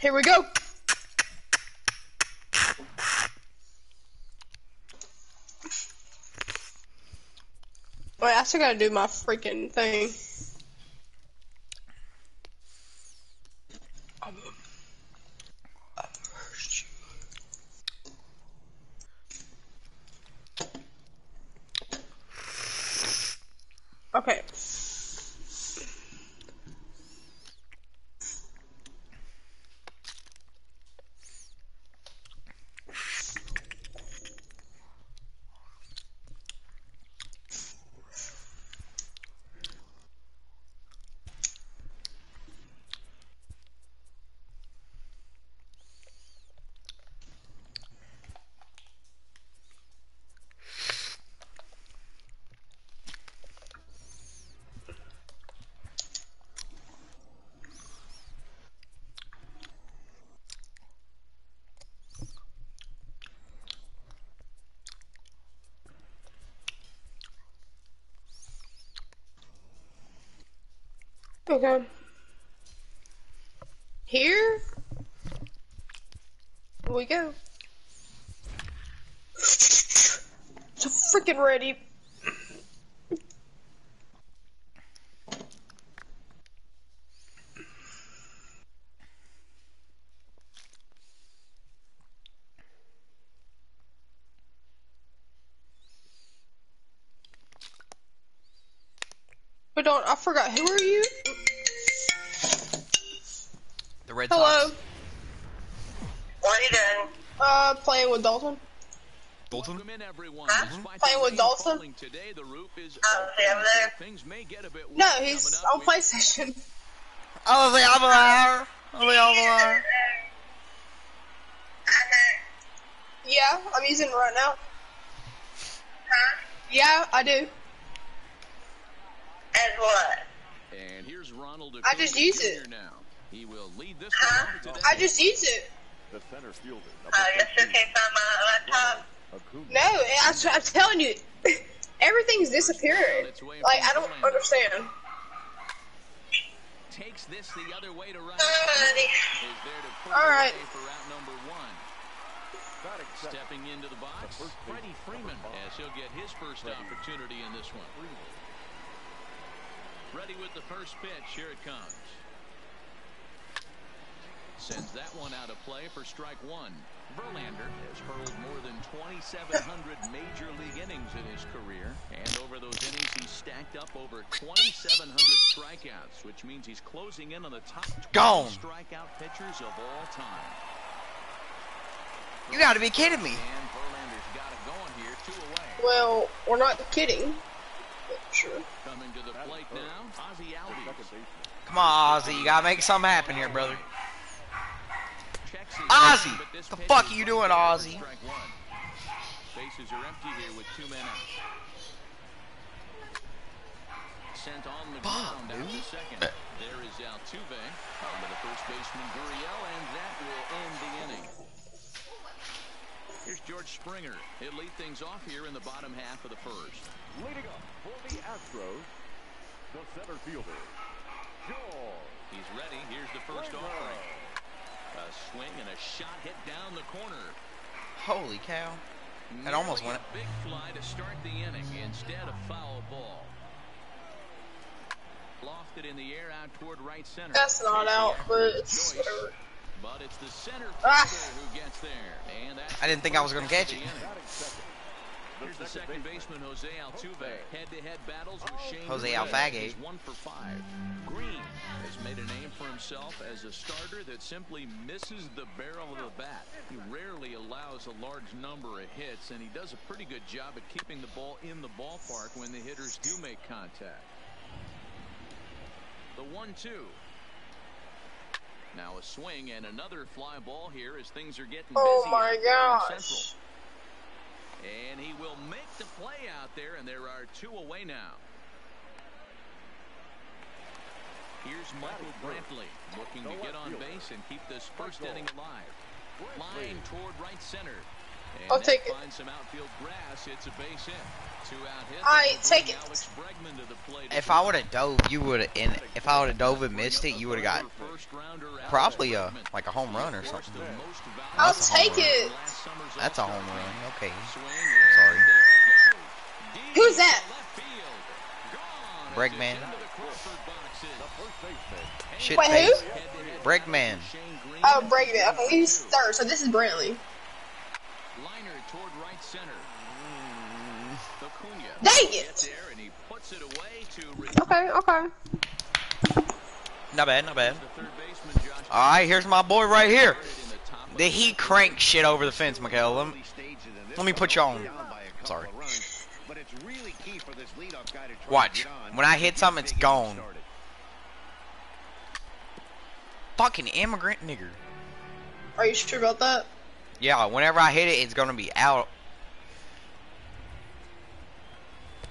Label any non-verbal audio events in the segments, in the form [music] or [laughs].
Here we go. Wait, I still gotta do my freaking thing. Okay. Okay. Here we go. So freaking ready. But don't, I forgot, who are you? Get a bit No, wet he's coming up. on We- PlayStation. Oh, the Avalar! Oh, the Avalar! Yeah, I'm using it right now. Huh? Yeah, I do. As what? And here's Ronald I just use it. now. He will lead this Huh? one off today. I just use it. The center fielder. Oh, you still can't find my laptop? Acuna. No, I, I'm telling you, [laughs] everything's disappearing. Like, I don't understand. Takes this the other way to right. Alrighty. Is there to put All it right. away for route number one. Batting second. Stepping into the box, The first Freddie Freeman, as he'll get his first opportunity in this one. Ready with the first pitch. Here it comes. Sends that one out of play for strike one. Verlander has hurled more than 2,700 [laughs] major league innings in his career. And over those innings, he's stacked up over 2,700 strikeouts, which means he's closing in on the top 20 Gone. strikeout pitchers of all time. You gotta be kidding me. And Verlander's got it going here, two away. Well, we're not kidding. Sure. Coming to the plate now, Ozzy Albies. Come on, Ozzy. You gotta make something happen here, brother. Checks his Ozzy! but The fuck are you doing, there Ozzy? strike. Bases are empty here with two men out. Sent on the ground out dude. to second. There is Altuve. On to the first baseman Gurriel, and that will end the inning. Here's George Springer. He'll lead things off here in the bottom half of the first. Leading up for the Astros, the center fielder, George He's ready. Here's the first Springer. offering. A swing and a shot hit down the corner. Holy cow. That almost went Big fly to start the inning. Instead, a foul ball. Lofted in the air out toward right center. That's not out, but it's whatever. But it's the center Ah. fielder who gets there. And I didn't think I was gonna catch it. Here's the second baseman, Jose Altuve. Head-to-head battles with Shane Jose Gurriel. Alfage. He's one for five. Green has made a name for himself as a starter that simply misses the barrel of the bat. He rarely allows a large number of hits, and he does a pretty good job at keeping the ball in the ballpark when the hitters do make contact. The one-two. Now a swing and another fly ball here as things are getting Oh busy my in gosh. Central. And he will make the play out there, and there are two away now. Here's Michael Brantley looking to get on base and keep this first inning alive. Line toward right center. And I'll take it. some outfield grass. It's a base hit. Two. I take it. Alex Bregman to the plate. If I would have dove, you would have. If I would have dove and missed it, you would have got probably a like a home run or something. I'll That's take it. That's a home run. Okay. Sorry. Who's that? Bregman. First baseman. Shit Wait, face. who? Bregman. Oh, Brady. Okay, he's third, so this is Brantley. Liner toward right center. Acuna Dang gets it! there and he puts it away to re- Okay, okay. Not bad, not bad. the third baseman Josh Alright, here's my boy right here. the top Did he crank shit over the fence, Mikael? Let me, let me put you on. Sorry. Watch. When I hit something, it's gone. Fucking immigrant nigger. Are you sure about that? Yeah, whenever I hit it, it's gonna be out.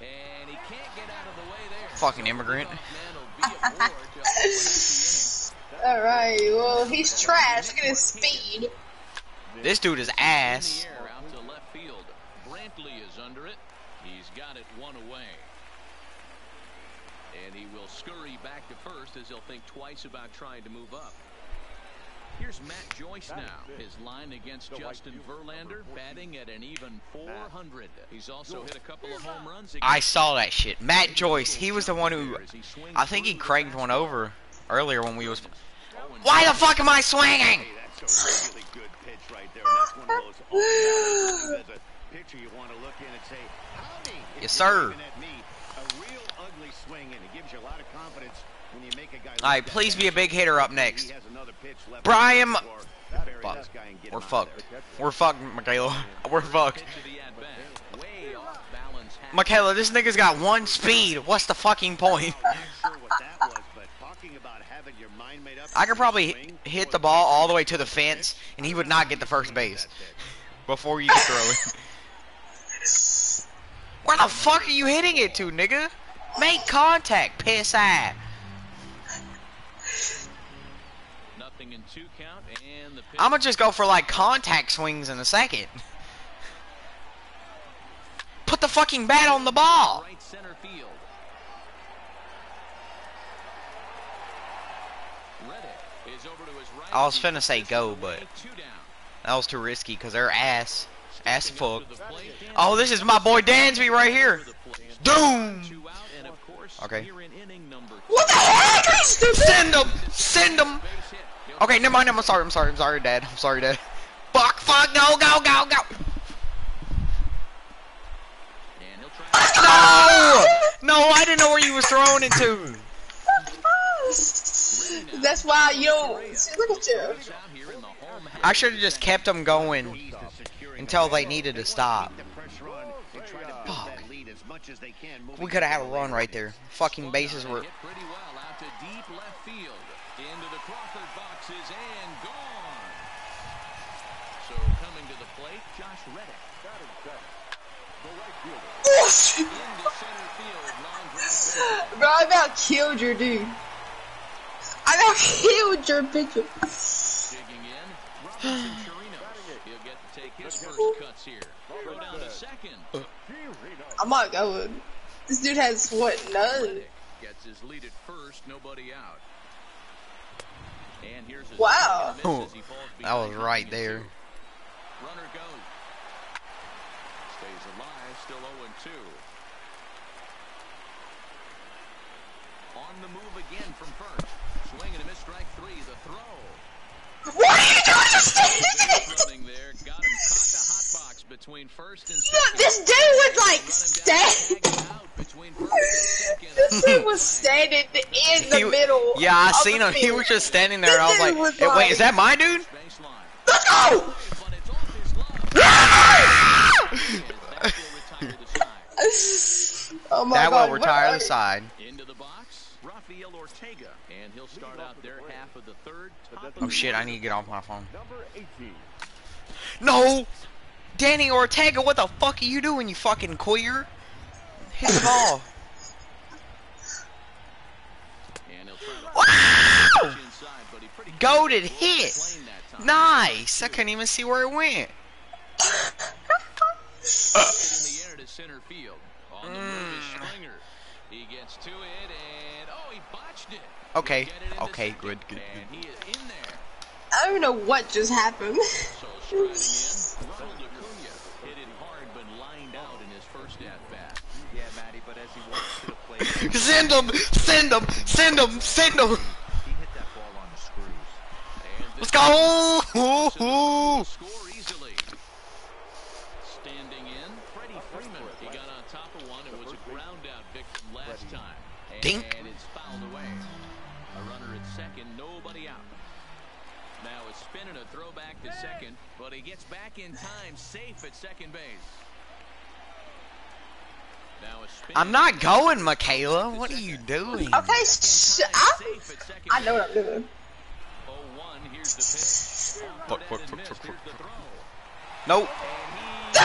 And he can't get out of the way there. Fucking immigrant. Man will be aboard to open up the immigrant. [laughs] Alright, well, he's trash. Look at his speed. This dude is ass. the air out to left field. Brantley is under it. He's got it one away. And he will scurry back to first as he'll think twice about trying to move up. Here's Matt Joyce now. His line against Justin Verlander, batting at an even 400. He's also hit a couple of home runs. I saw that shit. Matt Joyce, he was the one who. as he swings I think he cranked one over earlier when we was. Why the fuck am I swinging? That's a really good pitch right there. And that's one of those awesome [laughs] as a pitcher you want to look in and say, howdy. if Yes, sir. looking at me. A real ugly swing, and it gives you a lot of confidence when you make a guy. Alright, please be a big hitter up next. has another pitch left Brian- to score. Bury Fuck. this guy and get We're him out of fucked. We're fucked, Michaela. [laughs] We're fucked. pitch of the at-bat. Way off balance. half- Michaela, this nigga's got one speed. What's the fucking point? I'm not sure what that was, but talking about having your mind made up I could probably hit the ball all the way to the fence, and he would not get the first base [laughs] before you could throw it. Where the fuck are you hitting it to, nigga? Make contact, piss eye. Nothing in two count and the pitch. I'ma just go for like contact swings in a second. [laughs] Put the fucking bat on the ball. Right center field. Is over to his right. I was finna say go, but that was too risky because they're ass. Ass fuck. To the plate. Oh, this is my boy Dansby right here. Doom. Two out, and of course, Okay. here in inning number What the heck? Send him. Send him. Base hit. He'll Okay, never mind. I'm sorry. I'm sorry. I'm sorry, Dad. I'm sorry, Dad. Fuck. Fuck. Go. Go. Go. Go. And No. No. I didn't know where you was throwing it to. That's why you don't. See, look at you. out here in the home half. I should have just kept them going keys to securing until they needed to stop. wanna keep the pressure on and try to build Fuck. that lead as much as they can moving We could have had a run right there. Fucking bases were. Hit pretty well out to deep left field. Into the Crawford boxes and gone. So coming to the plate, Josh Reddick. Batting center. The right fielder. Into center field. Long drive. Bro, I about killed your dude. I about killed your pitcher. Digging in. Robinson Chirinos. He'll get to take his first cuts here. Go down to second. Chirinos. I'm not going. This dude has what? None. Gets his lead at first. Nobody out. And here's his Wow. swing and a miss as he falls That was right there. Runner goes. Stays alive, still 0-2. On the move again from first. Swing and a miss, strike three. The throw. What are you doing? Just Running there, got him caught the hot box between first and second. this dude was like Run him down, stand. tag him out between first and second. This dude was standing in the He- middle. Yeah, I seen the him. He was just standing there. and I was like, was "Hey, wait, is that my dude?" Let's go! But it's off his glove. And that will retire the side. [laughs] oh my That god. will what retire the side. Into the box, Rafael Ortega, and he'll start out their half of the third. Top of Oh shit! I need to get off my phone. Number 18. No, Danny Ortega, what the fuck are you doing, you fucking queer? Hit the ball. [laughs] And he'll to Wow! push inside, but he pretty Goated clearly hit. playing that time. Nice. I couldn't even see where it went. Hit in the air to center field. On the move is Mm. Springer. He gets to it, and oh, he botched it. Okay, it okay, second, good, good, And he is in there. I don't know what just happened. So [laughs] Ronald Acuna hit it hard but lined out in his first at bat. Yeah, Matty, but as he walks to the plate, [laughs] Send him! Send him! Send him! Send him! he hit that ball on the screws. Let's go! Ooh, ooh. Score easily. Standing in, Freddie Freeman. He got on top of one. It was a ground out victim last time. And it's fouled away. A runner at second, nobody out. Now a spin and a throwback to second, but he gets back in time, safe at second base. Now a spin I'm not going, Michaela. What are you doing? Okay, sh- I, Safe at second I know what I'm doing. 0-1, here's the pitch. Fuck, fuck, fuck, fuck, Here's the throw. Nope. [laughs]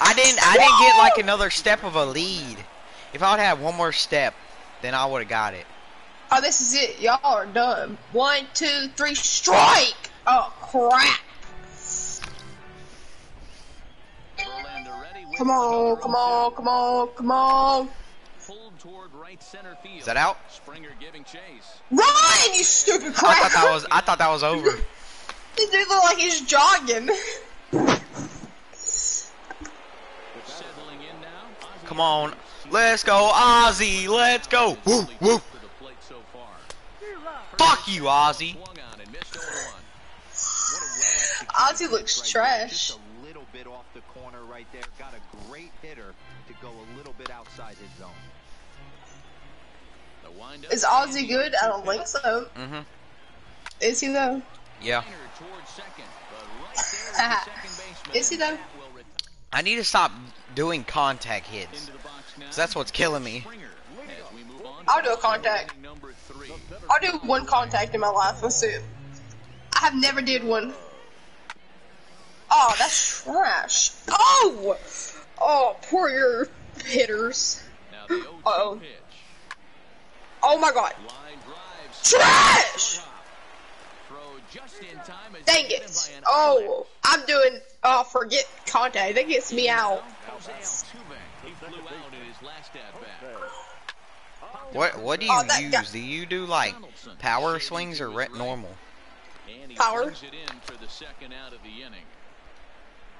I didn't. I didn't get like another step of a lead. If I would have one more step, then I would have got it. Oh, this is it. Y'all are done. One, two, three, strike! Oh, crap. Verlander ready with Come on, come on, come on, come on. Toward right center field. Is that out? Springer giving chase. Run, you stupid I thought that was. I thought that was over. [laughs] This dude look like he's jogging. Settling in now. Ozzie Come on, Albies. Let's go, Ozzy. Let's go. Woo, woo. to the plate so far. Fuck you, Ozzy. Swung on and missed 0-1. What a well-executed Ozzy looks pitch trash. A little bit off the corner right there. Got a great hitter to go a little bit outside his zone. The windup. Is Ozzy good? I don't think so. Mhm. Is he though? Yeah. Liner towards second, but right there is the [laughs] second baseman. Is he though? That will retire I need to stop doing contact hits. Into the box now. 'Cause that's what's killing me. Springer, as we move on I'll do a contact. I'll do one contact in my life. Let's see it. I have never did one. Oh, that's trash. Oh! Oh, poor your hitters. 0-2 Uh-oh. Oh my god. Trash! Just in time Dang it. Oh, I'm doing, oh, forget contact. That gets me out. What What do you Oh, that use? guy- Do you do like power swings to or his re- right. normal? Power. brings it in for the second out of the inning.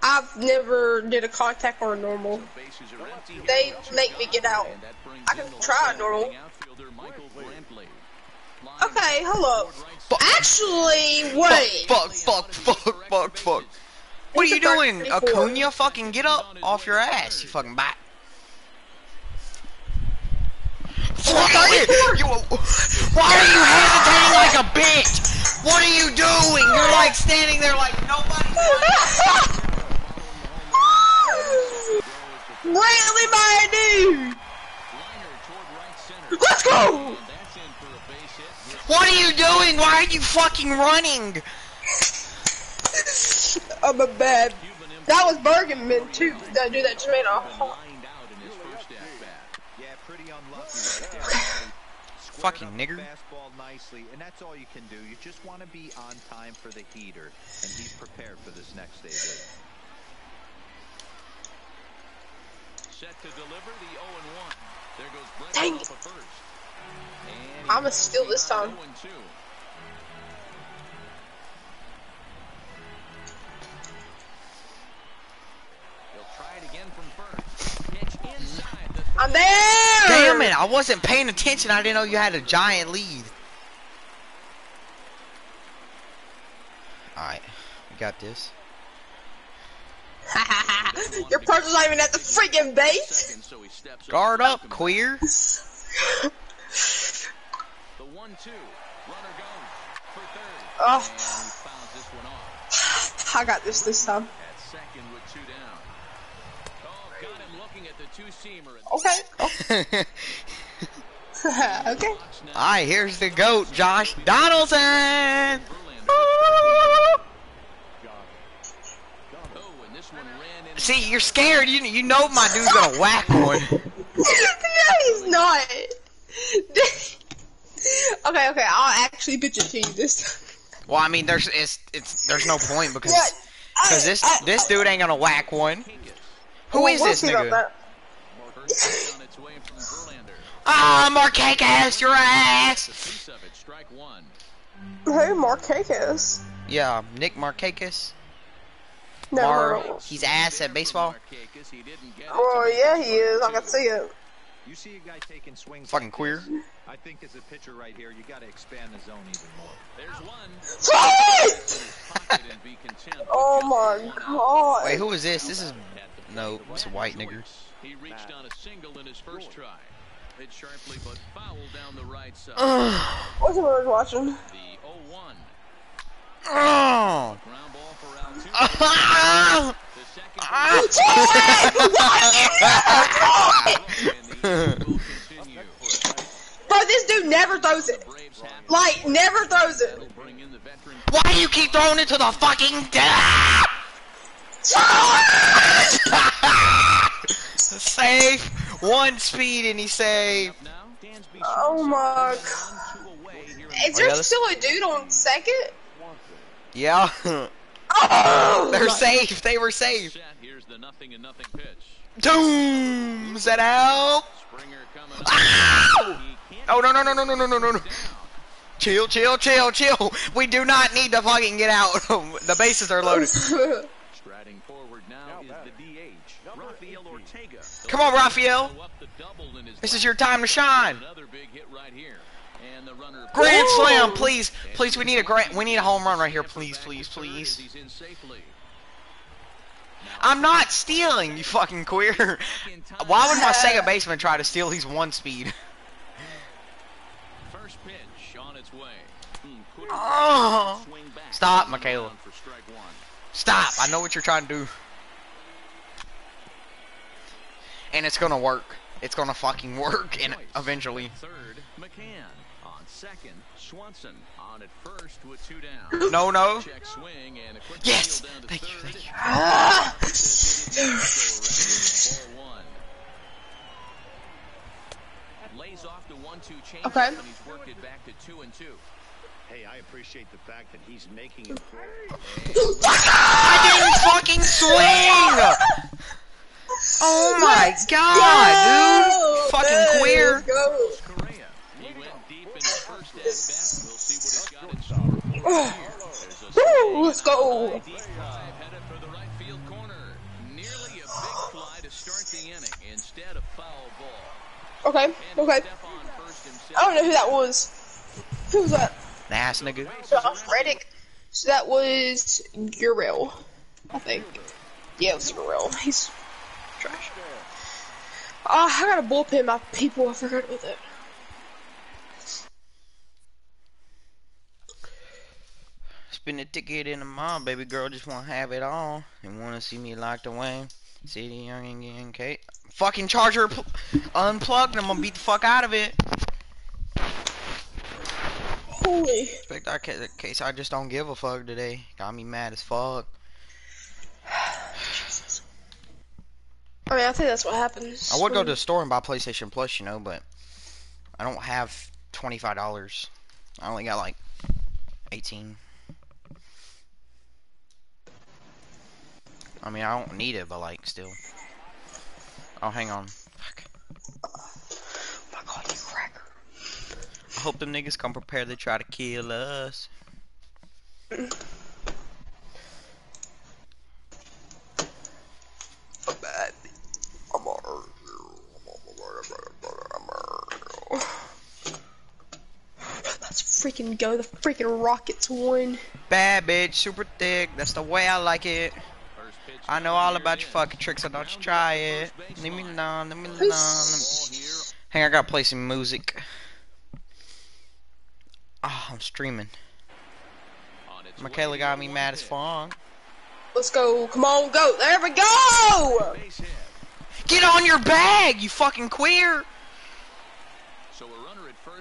I've never did a contact or a normal. Bases are empty. They make me get out. And that brings I can try left-handed normal. outfielder Michael Brantley. Line Okay, hello. up. Fuck. Actually, wait. Fuck, fuck, fuck, fuck, fuck. What are you doing, 34. Acuna? Fucking get up off your ass, you fucking bat. Why are you, why are you hesitating like a bitch? What are you doing? You're like standing there like nobody. [laughs] my. Liner toward right center. Let's go. And that's in for a base hit. What are you doing? Why are you fucking running? [laughs] I'm a bad. That was Bergman too. That do that to me. been Oh, lined out in his first at bat. Yeah, pretty unlucky right there. Matty. Squared Fucking up the nigger. Fastball nicely, and that's all you can do. You just want to be on time for the heater, and he's prepared for this next day. Set to deliver the 0 and 1. There goes Brett Dang off it. first. And I'ma steal this behind oh time. I'm there. Damn it! I wasn't paying attention. I didn't know you had a giant lead. All right, we got this. [laughs] Your person's not even at the freaking base. second, so he steps Guard up, to queer. The 1 2. Runner goes for third. Oh. And this one off. I got this this time. At second with two down. Oh, got him looking two seamer. Okay. [laughs] okay. All right, here's the goat, Josh Donaldson. And this one ran in. See, you're scared. You you know my dude's gonna whack one. [laughs] no, he's not. [laughs] okay, okay. I'll actually bitch it to you this time. Well, I mean, there's it's it's there's no point because Yeah, I- because this I- this dude ain't gonna whack one. Who Well, is we'll this nigga? That. First pitch on its way from Verlander. Ah, Marquez, your That's ass. a piece of it. Strike one. Who? Marquez? Yeah, Nick Marquez. No, Mar, no. he's ass at baseball. Markakis, he didn't get it. Oh yeah, he is. I can see it. You see a guy taking swings. Fucking queer. I think as a pitcher right here, you got to expand the zone even more. There's one. What? Pocket and be content with Oh my god. Wait, who is this? This is no, it's a white choice. nigger. He reached on a single in his first try. Hit sharply but foul down the right side. What's the word watching? the 0-1. Oh. Ground ball for Altuve. Ah! The second Ah! [laughs] and the inning will. Bro, this dude never throws it. Like, never throws it. That'll bring in the veteran Why do you keep throwing it to the fucking death? [laughs] Safe. One speed and he saved. Oh my god. one, two away here in Is yeah, there still a dude on second? Yeah. Oh! They're safe. They were safe. Here's the nothing and nothing pitch. Doom. Is that out? Springer coming up. Ow! Oh no no no no no no no no no. Chill, chill, chill, chill. We do not need to fucking get out. [laughs] the bases are loaded. [laughs] Striding forward now is the DH, Rafael Ortega. Come on, Rafael. Go up the double in his This is your time to shine. Another big hit right here. And the runner Grand Ooh. slam, please, please. We need a grand. We need a home run right here, please, please, please. He's in safely. I'm not stealing, you fucking queer. Why would my second baseman try to steal his one speed? First pitch on its way. Oh. Stop, Michaela. For strike one. Stop. I know what you're trying to do. And it's gonna work. It's gonna fucking work, and eventually. Third, McCann. On second, Swanson. On at first with two down. [gasps] No, no. Check swing and a quick Yes. down Thank you, thank you. Ah! Lays off the one-two change Okay. and he's worked it back to two and two. Hey, I appreciate the fact that he's making it. [laughs] I didn't fucking swing. [laughs] Oh my Let's god, go! dude! Fucking Let's queer. Go. Let's go. Okay, okay. I don't know who that was. Who was that? That's nigga. Josh So that was Guril, I think. Yeah, it was Guril. He's trash. Ah, I got a bullpen my people. I forgot with it. Spin a ticket in the mall, baby girl. Just wanna have it all. And wanna see me locked away. City young and getting Kate. Fucking charger pl- unplugged. I'm gonna beat the fuck out of it. Holy. Expect ca- case I just don't give a fuck today. Got me mad as fuck. I mean, I think that's what happens. I would go to the store and buy PlayStation Plus, you know, but I don't have twenty five dollars. I only got like eighteen. I mean, I don't need it, but like, still. Oh, hang on. Fuck. Oh my god, you cracker. I hope them niggas come prepared to try to kill us. Mm. Let's freaking go. The freaking Rockets won. Bad bitch, super thick. That's the way I like it. I know all about your fucking tricks, so don't you try it. Leave me alone, leave me alone. Hang, on, I gotta play some music. Oh, I'm streaming. on Michaela got me mad as pitch. fuck. Let's go. Come on, go. There we go. Get on your bag, you fucking queer!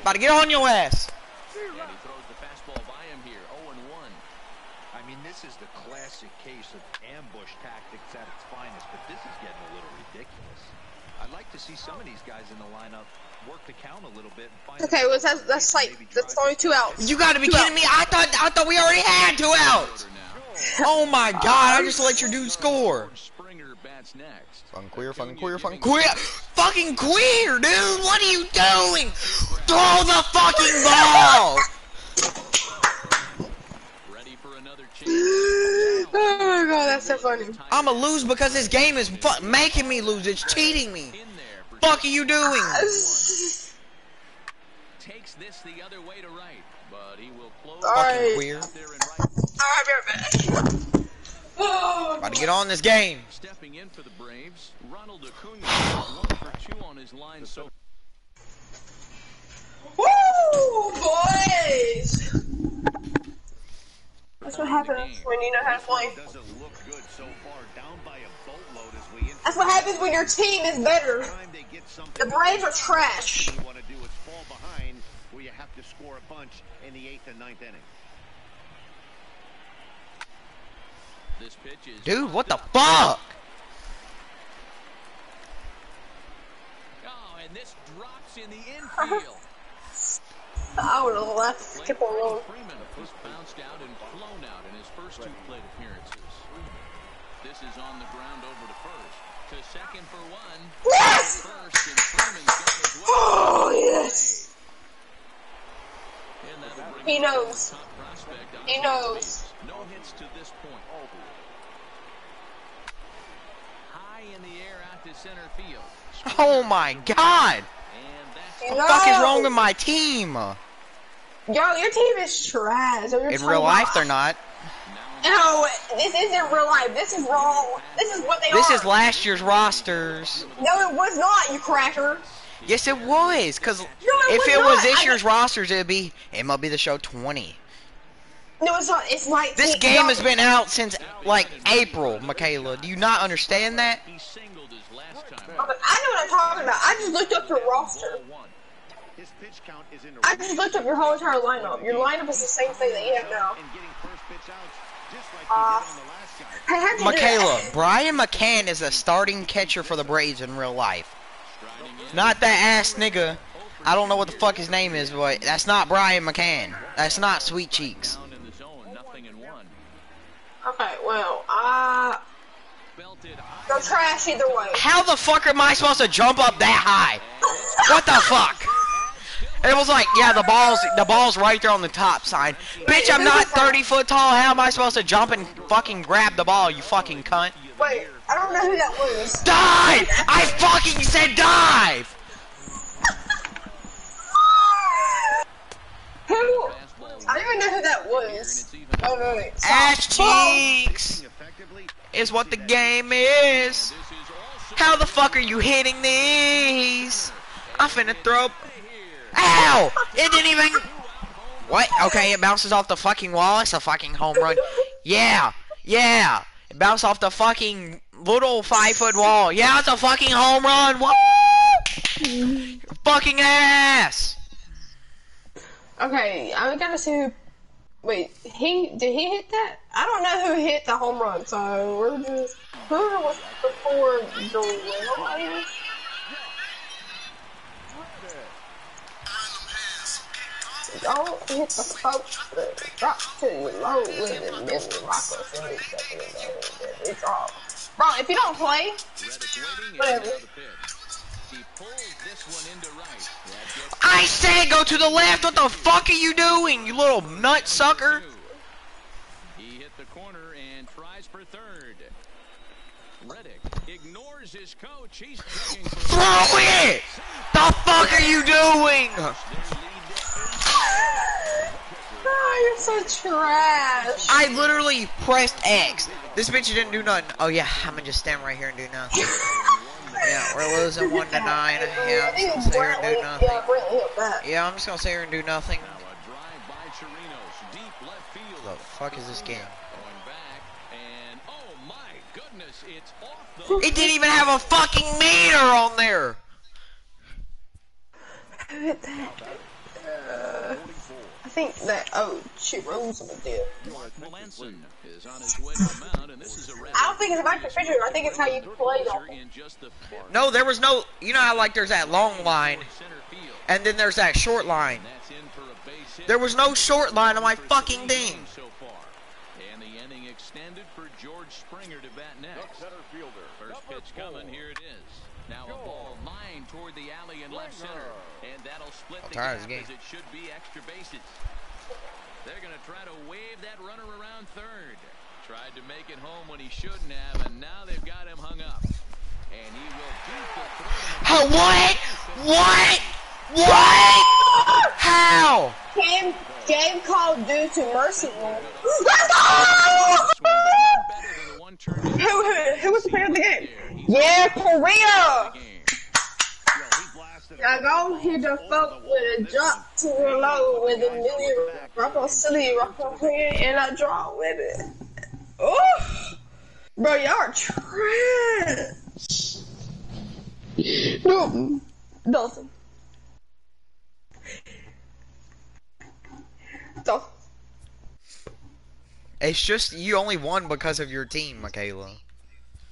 About to get on your ass. And he throws the fastball by him here. 0 and 1. I mean, this is the classic case of ambush tactics at its finest, but this is getting a little ridiculous. I'd like to see some of these guys in the lineup work the count a little bit and find Okay, well that's that's like that's only two outs. You gotta be Two kidding me. I thought I thought we already had two outs. Oh my god, I just let your dude score. Springer bats next. Fucking queer, fucking queer, fucking queer. Fucking queer, dude. What are you doing? Throw the fucking ball. Ready for another chance. [laughs] Oh my god, that's so funny. I'ma lose because this game is fu- making me lose. It's cheating me. In there for Fuck are you doing? [laughs] takes this the other way to right, but he will close Alright. Fucking queer. out there and right. Alright, be right back. About to get on this game. Stepping in for the Braves, Ronald Acuna one for two on his line so Woo, boys! That's what happens when you know how to play. Doesn't look good so far. Down by a boatload as we That's what happens when your team is better. time they get something. The Braves are trash. You want to do is fall behind where you have to score a bunch in the eighth and ninth inning. this pitch is Dude, what the fuck? Oh, and this drops in the [laughs] infield. I would have left. Keep on rolling. Freeman was bounced out and flown out in his first two plate appearances. This is on the ground over to first. To second for one. Yes! First, and Freeman's got his way. Oh, yes. And that'll bring He knows. the top prospect on He knows. No hits to this point. High in the air out to center field. Oh my god. And that's You What the fuck is wrong with my team? Yo, your team is trash. Your In real life, they're not. No, this isn't real life. This is wrong. This is what they This are. is last year's rosters. No, it was not, you cracker. Yes, it was. Cause it if was it was this I- year's rosters, it'd be MLB The Show 20. No, it's not. It's like This game has been out since like April, Michaela. Do you not understand that? he singled his last time. Oh, but I know what I'm talking about. I just looked up your roster. His pitch count is in I just looked up your whole entire lineup. Your lineup is the same thing that you have now. and getting first pitch outs just like Uh, he did on the last guy. Hey, how'd you do Michaela. Brian McCann is a starting catcher for the Braves in real life. Not that ass nigga. I don't know what the fuck his name is, but that's not Brian McCann. That's not Sweet Cheeks. Down in the zone, nothing in one. Okay, well, uh, Belted high. They're trash either way. How the fuck am I supposed to jump up that high? What the fuck? It was like, yeah, the ball's the ball's right there on the top side. Bitch, I'm not 30 foot tall. How am I supposed to jump and fucking grab the ball? You fucking cunt. Wait, I don't know who that was. Dive! I fucking said dive. Who? I don't even know who that was. Oh, no, wait. Softball. cheeks is what the game is. How the fuck are you hitting these? I'm finna throw. Ow! It didn't even. What? Okay, it bounces off the fucking wall. It's a fucking home run. Yeah, yeah. It bounced off the fucking little five foot wall. Yeah, it's a fucking home run. What? Fucking ass. Okay, I'm gonna see who. Wait, he did he hit that? I don't know who hit the home run, so we're just who was before Joel, I guess. Don't hit the but drop to your low with it, and then rock us in each other, and then it's all. Bro, if you don't play, and Whatever. I said go to the left. What the fuck are you doing, you little nut sucker? He hit the corner and tries for third. Reddick ignores his coach. He's Throw it! The fuck are you doing? their oh, you're so trash. I literally pressed X. This bitch didn't do nothing. Oh yeah, I'm gonna just stand right here and do nothing. [laughs] Yeah, we're losing one to nine. Yeah, I'm just gonna sit here and do nothing. Yeah, I'm just gonna sit here and do nothing. The fuck is this game? It didn't even have a fucking meter on there. Who hit that? Uh, I think that. Oh, shit, Rose was there. Mark Melancon is on his way to the mound, and this is a I don't think it's about the pitcher. I think it's how you play them. in just the fifth No, there was no. You know how like there's that long line, and then there's that short line. That's in for a base hit. There was no short line on my fucking thing. And the inning extended for George Springer to bat next. center fielder. First pitch coming, here it is. Now a ball lined toward the alley in left center. And that'll split I'm the tired gap of this game. it should be extra bases. They're going to try to wave that runner around third. Tried to make it home when he shouldn't have, and now they've got him hung up. And he will beat the throw to What? What? What? How? Game, game called due to mercy rule. [laughs] better than the who, who, who was the player of the game? Yeah, Correa. I go hit the fuck with a drop to the low with a million rock on silly rock on here and I draw with it. Oh, bro, y'all are trash. No, Dalton. Dalton. It's just you only won because of your team, Michaela.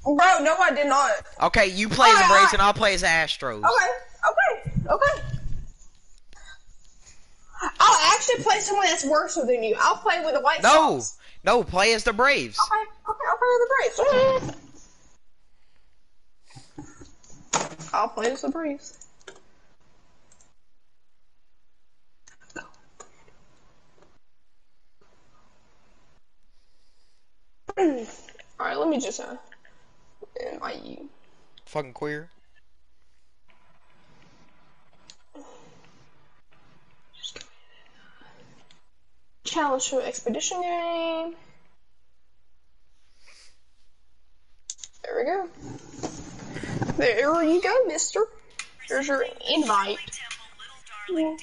Bro, no, I did not. Okay, you play as the Braves alright. and I'll play as the Astros. Okay, okay. I'll actually play someone that's worse than you. I'll play with the White No, Sox. no, play as the Braves. Okay, okay, I'll play with the Braves. I'll play as the Braves. Alright, let me just uh, invite you. Fucking queer. Challenge to expedition game. There we go. There you go, mister. There's your invite. Yeah.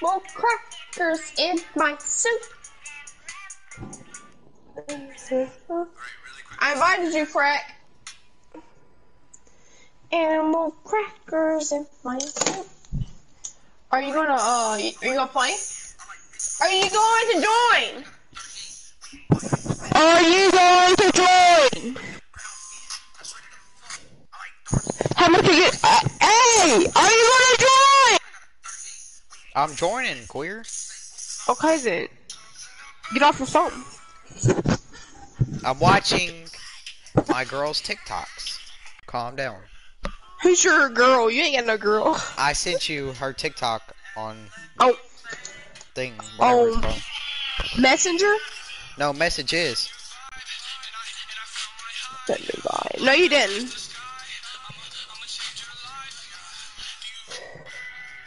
More crackers in my soup. I invited you, Crack. Animal crackers in my soup. Are you gonna, uh, are you gonna play? Are you going to join? Are you going to join? How much are you? Uh, hey, are you gonna join? I'm joining, queer. Okay then. Get off your phone. I'm watching my girl's TikToks. Calm down. Who's your girl? You ain't got no girl. I sent you her TikTok on Oh, thing, Oh. Messenger? No, messages. Let me buy. No, you didn't.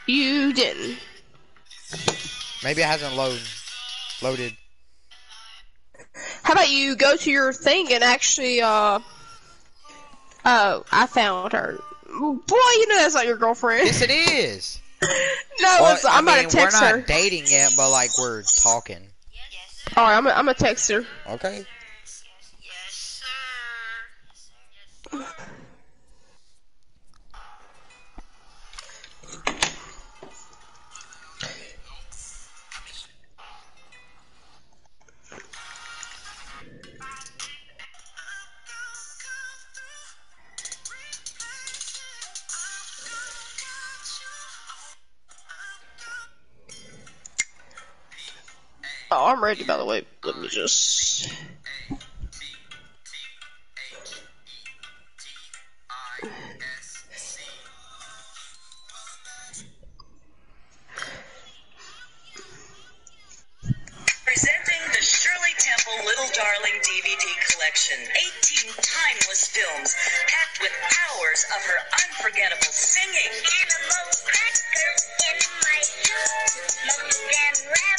You didn't. Maybe it hasn't load loaded. How about you go to your thing and actually, uh, oh, I found her. Boy, you know that's not your girlfriend. Yes, it is. [laughs] no, Well, it's, I'm I about mean, to text her. we're not her. dating yet, but like we're talking. Alright, I'm gonna I'm gonna text her. Okay. I'm ready, by the way. Let me just. Presenting the Shirley Temple Little Darling DVD collection. 18 timeless films packed with hours of her unforgettable singing. Present. What are you looking at? I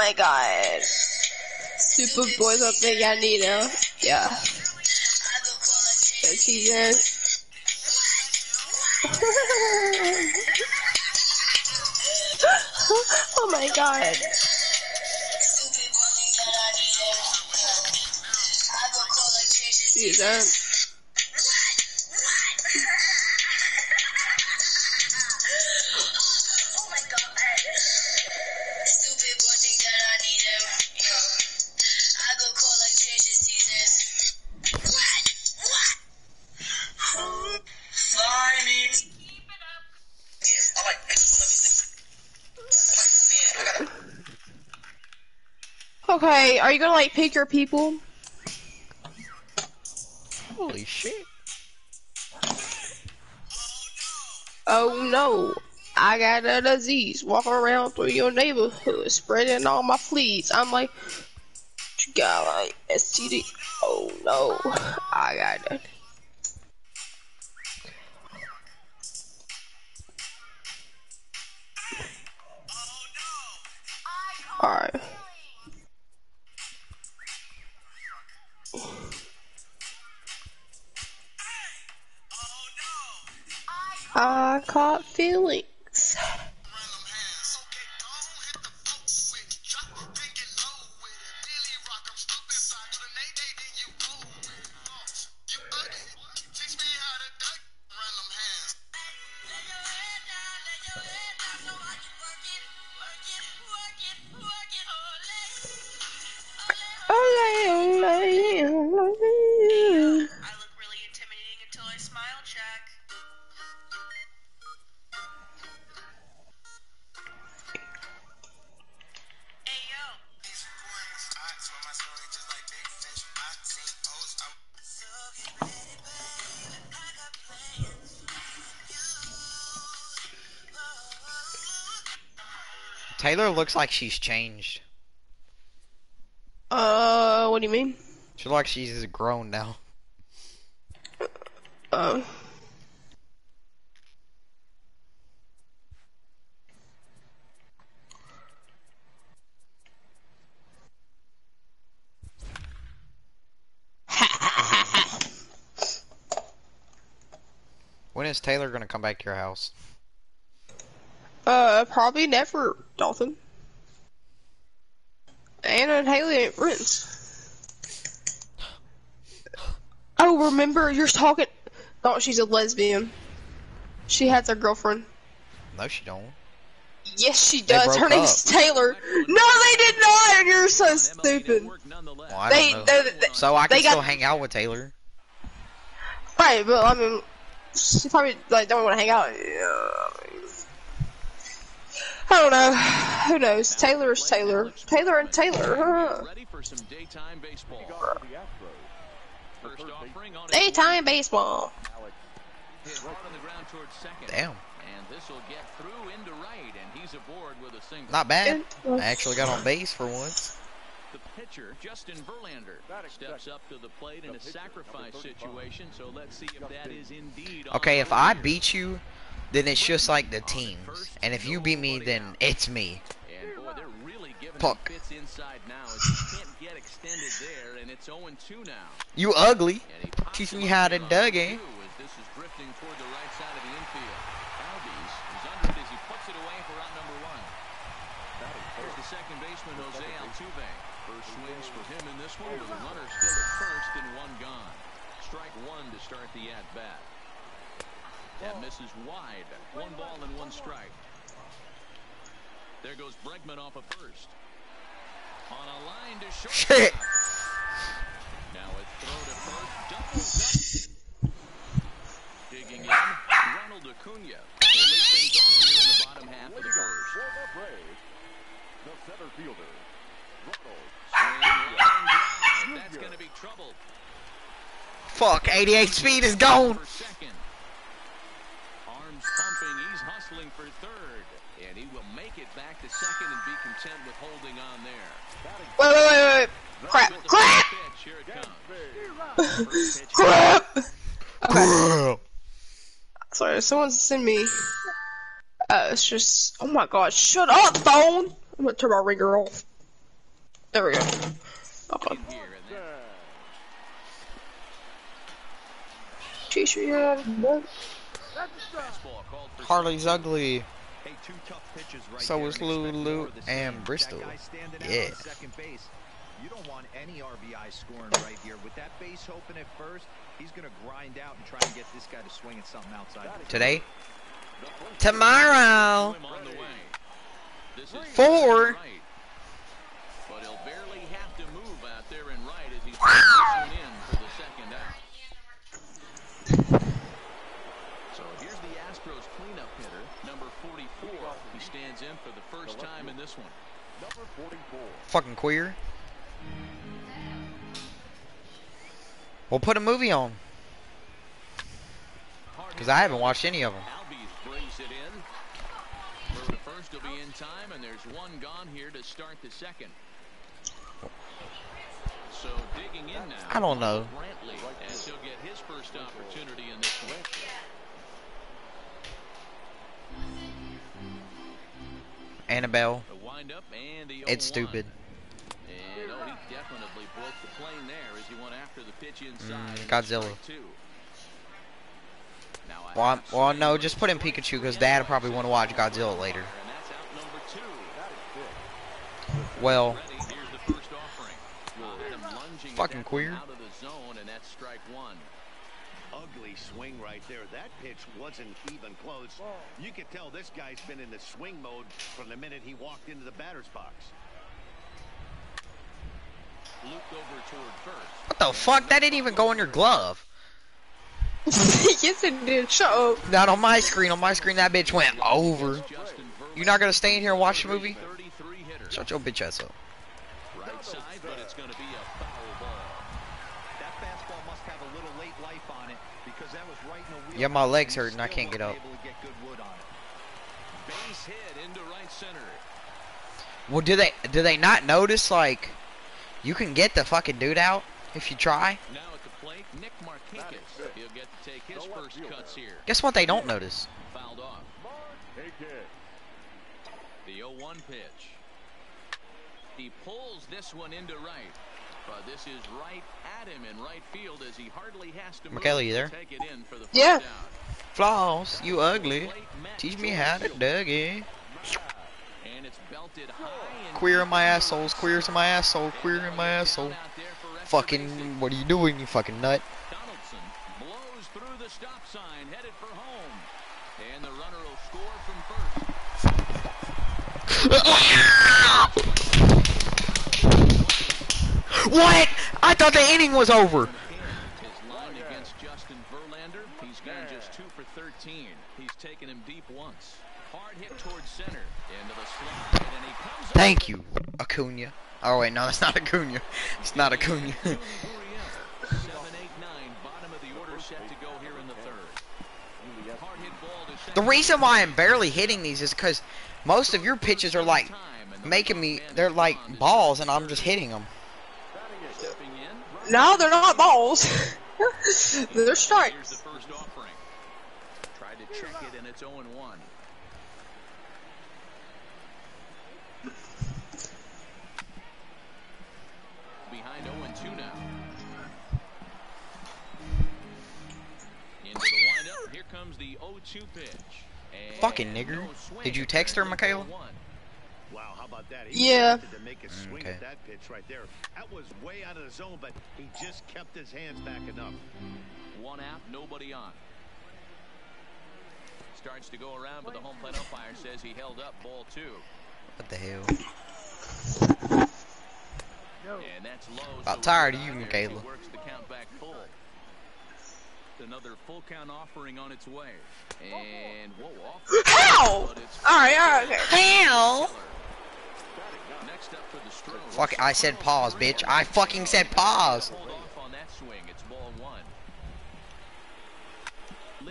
my god. Super boys up there, yeah, Nina. Yeah. That's Jesus. oh my god. Jesus. Are you gonna like pick your people? Holy shit. Oh no, I got a disease walking around through your neighborhood, spreading all my fleas. I'm like, you got like STD. Oh no, I got it. Taylor looks like she's changed. Uh, what do you mean? She looks like she's grown now. Um. When is Taylor gonna come back to your house? Uh, probably never, Dalton. Anna and Haley ain't friends. Oh, remember you're talking? Thought she's a lesbian. She has a girlfriend. No, she don't. Yes, she does. Her name's up. Taylor. No, they did not. And you're so stupid. Well, I They, they, they, So I can they got- still hang out with Taylor. right, but I mean, she probably like don't want to hang out. Yeah. I don't know. Who knows? Taylor is Taylor. Taylor and Taylor. Huh. Ready for some daytime baseball. For the Astros. The First third baseman, offering on a Daytime baseball. Alex hit hard on the ground towards second. Damn. And this will get through into right, and he's aboard with a single. Not bad. Uh, I actually got on base for once. The pitcher, Justin Verlander, steps up to the plate in a sacrifice situation. So let's see if that is indeed. Okay, if I beat you, then it's just like the teams. And if you beat me, then it's me. And boy, they're really giving Puck. him fits inside now. As he can't get extended there, and it's 0-2 now. You ugly. And he pops Teach me how to dug, two? As this is drifting toward the right side of the infield. Albies is under it as he puts it away for out number one. Here's second baseman, Jose Altuve. First swings for him in this one with a runner still at first and one gone. Strike one to start the at-bat. That misses wide. One ball and one strike. There goes Bregman off of first. On a line to short. Shit. Now it's throw to first. Doubles up. Digging in. Ronald Acuna. Will lead things off here in the bottom half of the leading off first. for the Braves, the center fielder, Ronald Swing, line drive. That's going to be trouble. Fuck, 88 speed is gone. Wait, wait, wait, wait. Crap, crap, first pitch, here it comes. crap. Okay. Sorry, someone send me. Uh, it's just. Oh my god, shut up, phone! I'm gonna turn my ringer off. There we go. Okay. In here, and that T-shirt, yeah. fastball called for Harley's ugly. Hey, two tough pitches right So there, is and expect Lulu more of the and. Bristol. That guy standing out Yeah. second base. You don't want any RBI scoring right here. With that base open at first, he's going to grind out and try and get this guy to swing at something outside. Today? Tomorrow! him on the way. This is Four. But he'll barely have to move out there in right as he's [laughs] putting this one in for the second out. So here's the Astros cleanup hitter, number 44. He stands in for the first time in this one. Number 44. Fucking queer. We'll put a movie on. Because I haven't watched any of them. Albies brings it in. For the first will be in time, and there's one gone here to start the second. So digging in now. I don't know. Annabelle. The windup and the It's stupid. And oh, he definitely broke the plane there as he went after the pitch inside. Mm, Godzilla. Well, well, no, just put in. Pikachu because Dad probably want to watch Godzilla later. And that's out number two. Well, fucking here's the first offering. Had him lunging at Fucking that one queer. Out of the zone, and that's strike one. Ugly swing right there. That pitch wasn't even close. You could tell this guy's been in the swing mode from the minute he walked into the batter's box. Looped over toward first. what the fuck? That didn't even go in your glove. [laughs] yes, it did. Shut up. Not on my screen. On my screen, that bitch went over. You're not gonna stay in here and watch the movie? 33 hitter. Shut your bitch ass up. Right side, but it's going to be a foul ball. That fastball must have a little late life on it because that was right in the Yeah, my legs and he hurt and I can't get up. able to get good wood on it. Base hit into right center. Well, do they do they not notice like you can get the fucking dude out if you try? Now at the plate, Nick Markakis. He'll get to take his first cuts here. Guess what? They don't notice. Fouled off. The 0-1 pitch. He pulls this one into right. But this is right at him in right field as he hardly has to move to there? take it in for the first Yeah. out. Floss, you ugly. Teach me how to George. Dougie. And it's belted high Queer in my assholes, queers in my asshole, queer in my asshole. Down out there for extra Fucking, basic. what are you doing, you fucking nut? Donaldson blows through the stop sign, headed for home. And the runner will score from first. What? I thought the inning was over. Verlander, he's gone just two for 13. He's taken him deep once. Hard hit towards center. Into the slot. And he comes Thank you, Acuna. Oh wait, no, that's not Acuna. It's not Acuna. the reason why I'm barely hitting these is because most of your pitches are like making me, they're like balls, and I'm just hitting them. Stepping in. No, they're not balls. [laughs] they're Here's the first offering. Tried to check it, and it's 0 1. Behind 0 2 now. Into the windup. Here comes the 0 2 pitch. And Fucking nigger. no Did you text her, the Michaela? 0-1. Wow, how about that? He Yeah. to make a mm, swing Okay. at that pitch right there. That was way out of the zone, but he just kept his hands back enough. One out, nobody on. Starts to go around, but the home plate umpire says he held up ball two. What the hell? And that's low. About so tired of you, down there as he Michaela. Works the count back full. Another full count offering on its way. And whoa, off. How? Alright, alright, okay. Hell! Next up for the stroke. Fuck, I said pause, bitch. I fucking said pause. Hold off on that swing. It's ball one.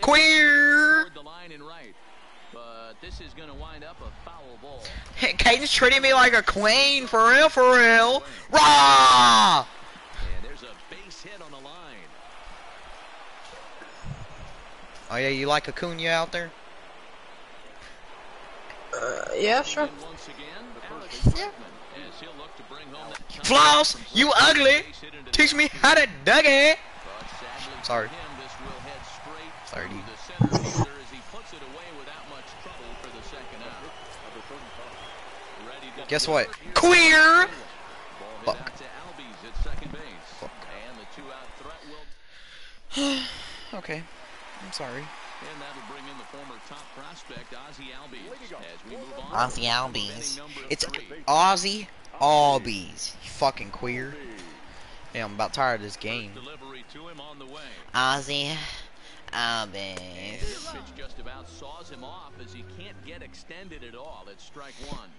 Queer! Toward the line and right. But this is going to wind up a foul ball. Caden's treating me like a queen, for real, for real. Raw! There's a base hit on the line. Oh yeah, you like Acuna out there? Uh, yeah, sure. Floss, you ugly. Teach me how to dug it. Sorry. Sorry, Guess what? Queer. Fuck. will [sighs] Okay, I'm sorry. And that'll bring in the former top prospect, Ozzy Albies. As we move on. Ozzy Albies. It's three. Ozzy Albies. You fucking queer. Yeah, I'm about tired of this game. Delivery to him on the way. Ozzy Albies. pitch just about saws him off as he can't get extended at all. It's strike one.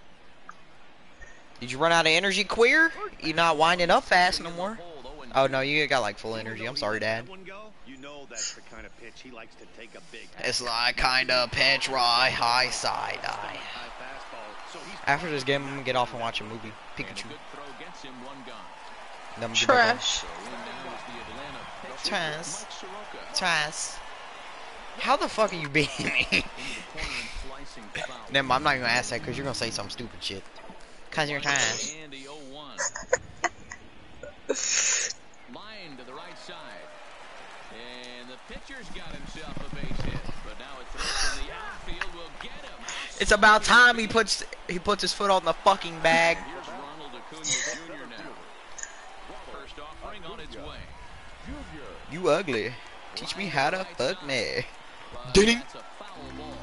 Did you run out of energy, queer? You're not winding up fast no more? Hold, and Oh no, you got like full energy. I'm sorry, Dad. That one go, you know that's the kind of pitch he likes to take a big It's like kinda pitch right high side eye. high fastball. So he's After this game, I'm gonna get off and watch a movie. Pikachu. good throw gets him one gone. Then I'm gonna get back on. Trash. So in now is the Atlanta pitcher, Trash. Mike Soroka. Twice. How the fuck are you beating me? Into the corner and slicing foul. Never mind, I'm not gonna ask that because you're gonna say some stupid shit. Cause you're trash. Oh [laughs] Andy 0-1. Line to the right side. And the pitcher's got himself a base hit. But now a throw from the outfield will get him. It's about time he puts he puts his foot on the fucking bag. Here's Ronald Acuna Jr. now. First offering on its way. You ugly. Teach me how to fuck me. Ding. That's a foul ball.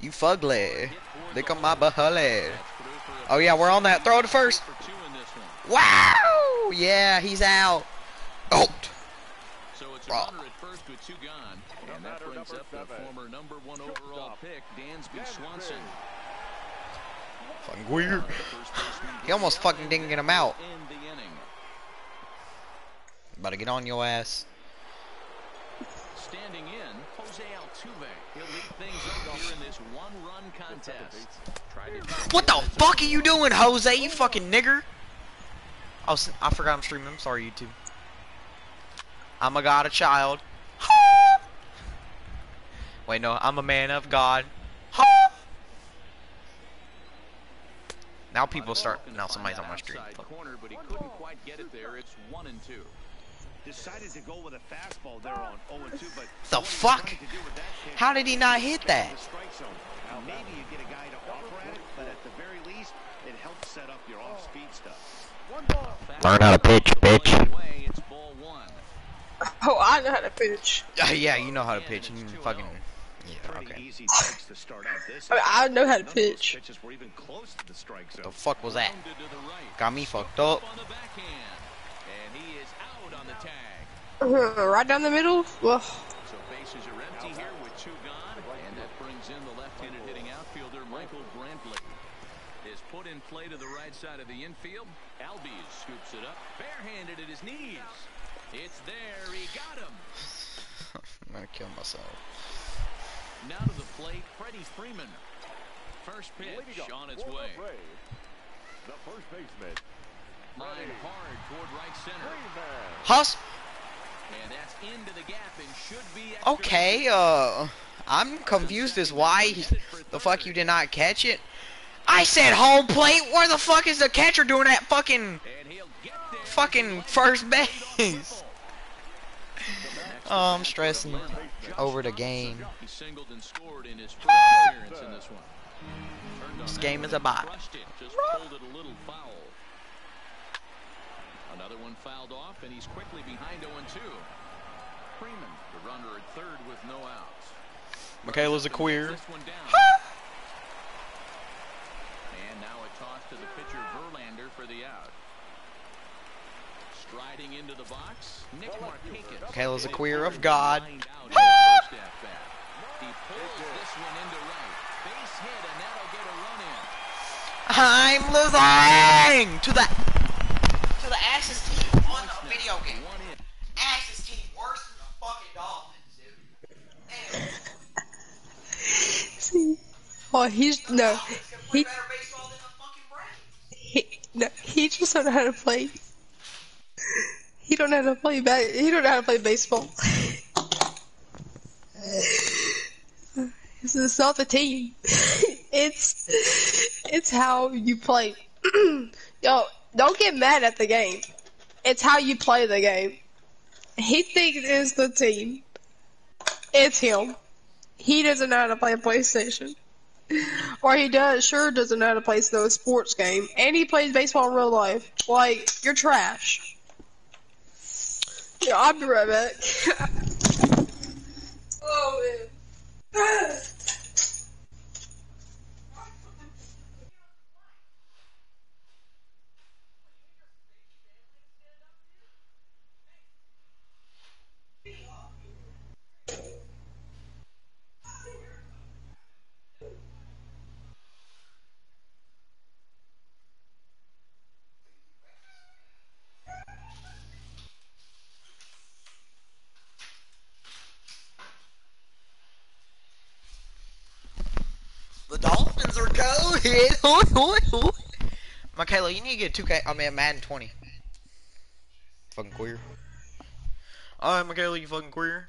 You fugly. Lick on my bahully. That's through for a Oh yeah, we're on that. Throw to first. Wow! Yeah, he's out. Oh. So it's a runner at first with two gone. And that brings up the former number one overall pick, Dansby Swanson. Fucking weird. The first baseman He almost fucking didn't get him out. in the inning. About to get on your ass. Standing in, Jose Altuve. He'll lead things up here in this one-run contest. What the fuck are you doing, Jose? You fucking nigger. Oh, s- I forgot I'm streaming. I'm sorry, YouTube. I'm a god, a child. [laughs] Wait, no, I'm a man of God. [laughs] Now people start. Now somebody's on my stream. Corner, but he couldn't quite get it there. It's one and two. decided to go with a fastball there on 0 2, but The fuck? trying to do with that pitch How did he not hit that? the strike zone. Now, maybe you get a guy to offer at it, but at the very least, it helps set up your off-speed stuff. Learn how to pitch, bitch. Away, it's ball one. Oh, I know how to pitch. yeah, you know how to pitch. You fucking. Yeah, okay. easy strikes to start out this. I mean, I know how to None of those pitch. pitches were even close to the strike zone. The fuck was that? Rounded to the right. Got me fucked up. on the backhand. And he is out on the tag. Uh, right down the middle. Well, So bases are empty here with two gone. And that brings in the left-handed hitting outfielder, Michael Brantley. Is put in play to the right side of the infield. Albies scoops it up. Barehanded at his knees. It's there. He got him. [laughs] I'm gonna kill myself. Now to the plate, Freddie Freeman. First pitch on its way. The first baseman, Line hard toward right center. Freeman. Hus. And that's into the gap and should be Okay, uh, I'm confused as why the fuck you did not catch it. I said home plate. Where the fuck is the catcher doing that fucking And he'll get there. Fucking first base? Oh, I'm stressing over the game. He singled and scored in his first appearance in this one. Turned on This that game is a and bot. crushed it, Just pulled it a little foul. Another one fouled off, and he's quickly behind 0-2. Freeman, the runner at third with no outs. Michaela's a queer. This one down. and now a toss to the pitcher Verlander for the out. Striding into the box, Nick Markakis. Michaela's a queer of God. Lined out in the first at-bat. He pulls this one into right. Base hit, and that'll get a run in. I'm losing to the to the Ashes team on a video game. One. Ashes team worse than the fucking Dolphins, dude. [laughs] See, oh, he's no, Play he better baseball than the fucking Braves. He don't know how to play ba- he don't know how to play baseball. this is not the team. it's it's how you play. [clears throat] Yo, don't get mad at the game. It's how you play the game. He thinks it's the team. It's him. He doesn't know how to play PlayStation. or he does, sure doesn't know how to play a sports game. And he plays baseball in real life. Like, you're trash job, Rebecca. [laughs] oh man. [sighs] [laughs] it. [laughs] Michaela, you need to get 2K. I mean, Madden 20. Fucking queer. Alright, Michaela, you fucking queer.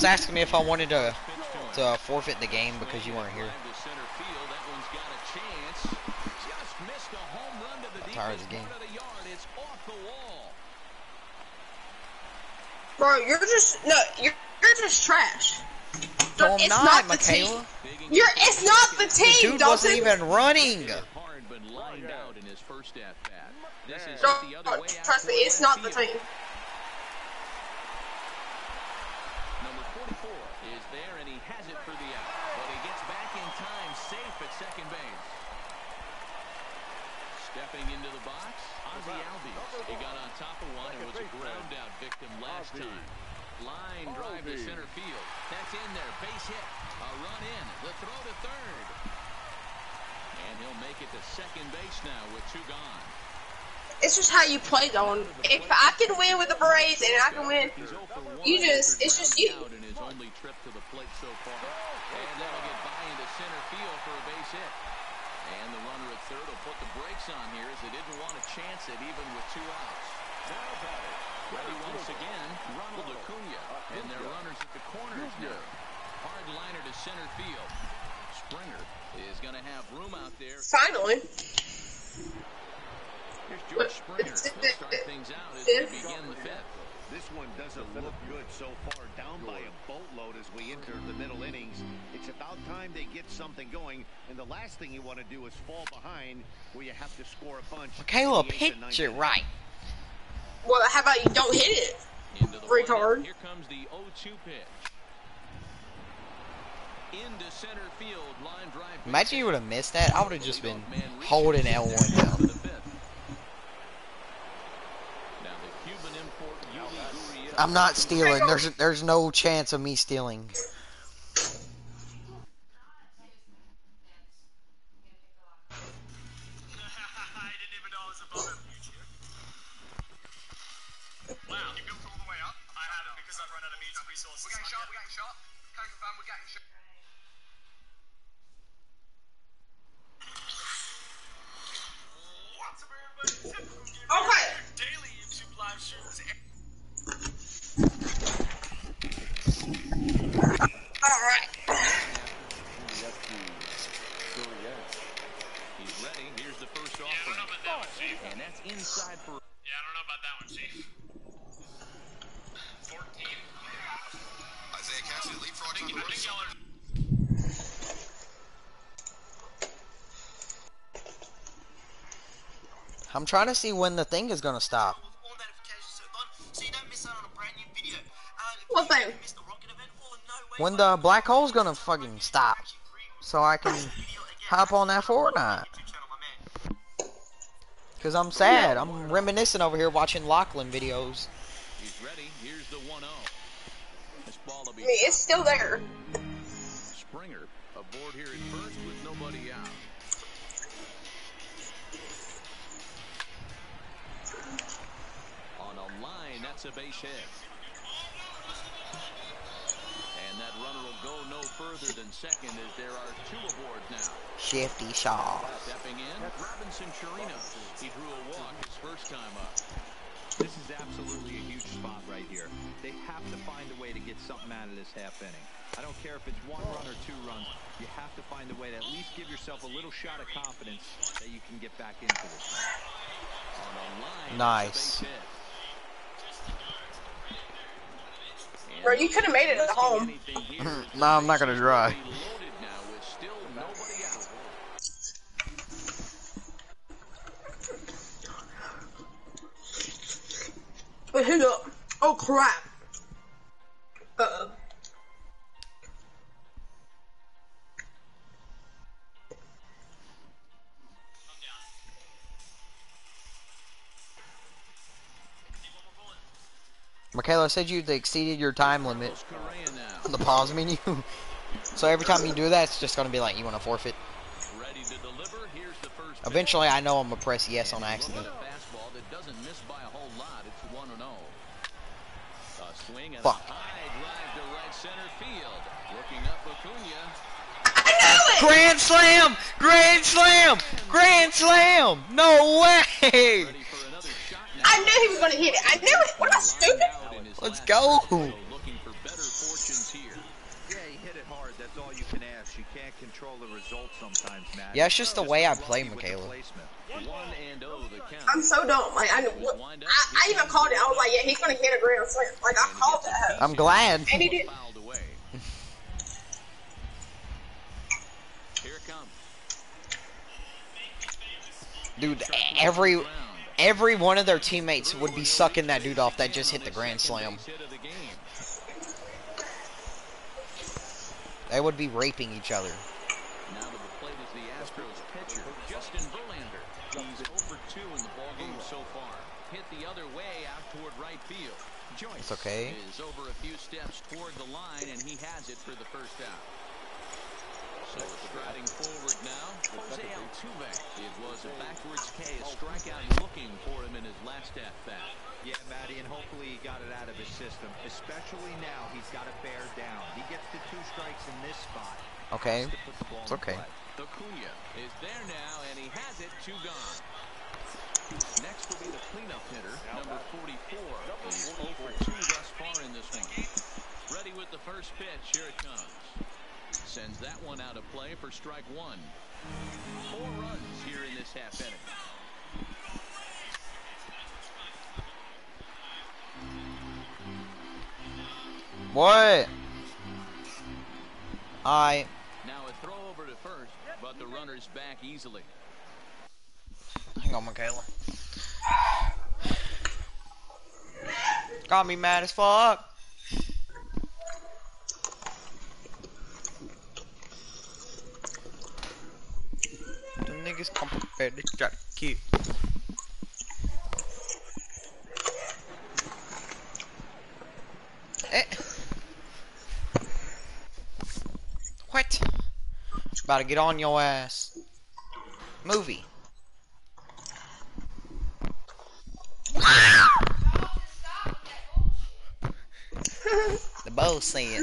was asking me if I wanted to, to forfeit the game because you weren't here. Tired game. Bro, you're just no, you're, you're just trash. No, it's not, not the team. You're, it's not the team. The dude Dalton. wasn't even running. Trust me, it's not the team. Victim last time. Line drive to center field. That's in there. Base hit. A run in. The throw to third. And he'll make it to second base now with two gone. It's just how you play, Dalton. If I can win with the Braves and I can win, He's 0 for 1 You just, it's just you. out in his only trip to the plate so far. And that'll get by into center field for a base hit. And the runner at third will put the brakes on here as they didn't want to chance it even with two outs. Ready once again, Ronald Acuna. And their runners at the corners now. Hard liner to center field. Springer is going to have room out there. finally. Here's George Springer. He'll start things out as they begin the fifth. This one doesn't look good so far. Down by a boatload as we enter the middle innings. It's about time they get something going. And the last thing you want to do is fall behind where you have to score a bunch. Michaela in the eighth and picked ninth it right. Well, how about you don't hit it? Into Retard. Here comes the 0-2 pitch. Into center field, line drive. Imagine you would have missed that. I would have just been holding L1 down. Now the Cuban import I'm not stealing. There's there's no chance of me stealing. That's inside for Yeah, I don't know about that one, Chief. 14. Isaiah Cassidy leapfrogs on the I think ropes. y'all are I'm trying to see when the thing is gonna stop. With all notifications turned on, so you don't miss out on a brand new video. Uh, if What thing? missed the rocket event, well, no way, When the black hole's gonna fucking stop, so I can hop on that Fortnite. Cause I'm oh, sad. I'm reminiscing over here watching Lachlan videos. He's ready. Here's the 1-0. This ball will I mean, it's still there. Springer aboard here at first with nobody out. On a line, that's a base hit. Further than second as there are two aboard now. Shifty Shaw. Stepping in, Robinson Chirinos. He drew a walk his first time up. This is absolutely a huge spot right here. They have to find a way to get something out of this half inning. I don't care if it's one run or two runs. You have to find a way to at least give yourself a little shot of confidence that you can get back into this. Line, Nice. that's a base hit. And Bro, you could have made it at home. [laughs] anything here as the No, I'm not gonna try. will be loaded now with still nobody out. But hit up. Oh crap. Uh oh. Michaela said you exceeded your time limit on the pause menu. [laughs] so every time you do that, it's just gonna be like you want to forfeit. Ready to deliver. Here's the first. Eventually, I know I'm gonna press yes on accident. A doesn't miss by a whole lot. It's 1 0. Swing and Fuck. drive to right center field. Looking up Acuna. I! Grand slam! Grand slam! Grand slam! No way! Ready for another shot now. I knew he was gonna hit it. I knew it. What am I stupid? Out in his Let's go. Looking for better fortunes here. Yeah, he hit it hard. That's all you can ask. You can't control the result sometimes, Matt. Yeah, it's just the way I play, Michaela. placement. One and the count. I'm so dumb. Like I, I, I even called it. I was like, yeah, he's gonna hit a grand slam. Like I called that. I'm glad. And he did. Fouled. Here it comes. Dude, every every one of their teammates would be sucking that dude off that just hit the grand slam. They would be raping each other. Now to the plate is the Astros pitcher, Justin Verlander. He's 0 for 2 in the ballgame so far. Hit the other way out toward right field. Joyce It's okay. is over a few steps toward the line, and he has it for the first out. So striding forward now, Jose Altuve. It was a backwards K, a strikeout looking for him in his last at bat. Yeah, Matty, and hopefully he got it out of his system. Especially now, he's got to bear down. He gets the two strikes in this spot. Okay. Has to put the ball It's okay. play. Acuna is there now, and he has it, two gone. Next will be the cleanup hitter, number 44. He's 0 for 2 thus far in this one. Ready with the first pitch, here it comes. Sends that one out of play for strike one. Four runs here in this half inning. What? I Now a throw over to first, but the runner's back easily. hang on, Michaela. [sighs] Got me mad as fuck. The niggas complicated, cute. Eh. What? About to get on your ass. Movie. [laughs] the bow said.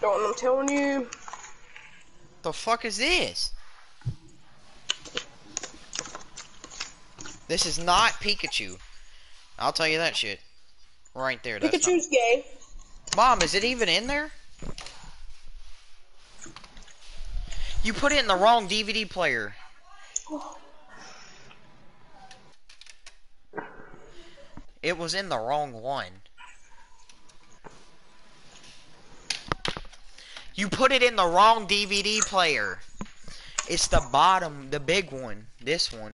Don't I'm telling you. The fuck is this? This is not Pikachu. I'll tell you that shit. Right there. That's not- Pikachu's gay. Mom, is it even in there? You put it in the wrong DVD player. It was in the wrong one. You put it in the wrong DVD player. It's the bottom, the big one. This one.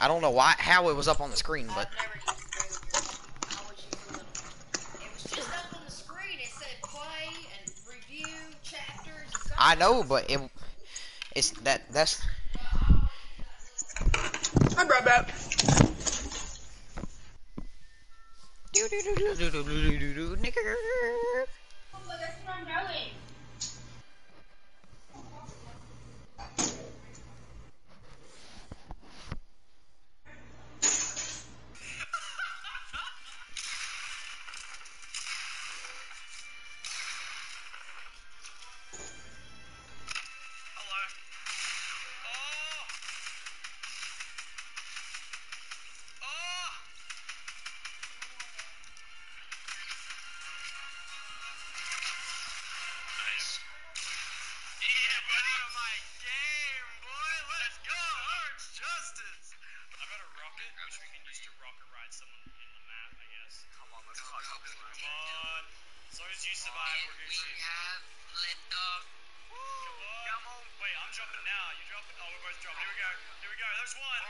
I don't know why, how it was up on the screen, but It was just up on the screen. It said play and review chapters. I know, but it, it's that that's I'm right back. do do do do do do do do do I'm going. One.